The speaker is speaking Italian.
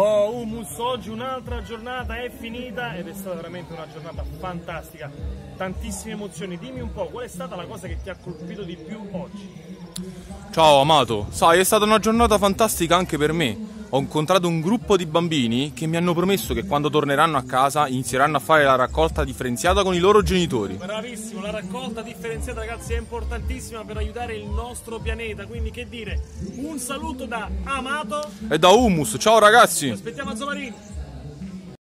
Oh, Humus, oggi un'altra giornata è finita ed è stata veramente una giornata fantastica. Tantissime emozioni. Dimmi un po', qual è stata la cosa che ti ha colpito di più oggi? Ciao Amato, sai, è stata una giornata fantastica anche per me ho incontrato un gruppo di bambini che mi hanno promesso che quando torneranno a casa inizieranno a fare la raccolta differenziata con i loro genitori. Bravissimo, la raccolta differenziata ragazzi è importantissima per aiutare il nostro pianeta, quindi che dire, un saluto da Amato e da Humus, ciao ragazzi! Ci aspettiamo a Zomarini!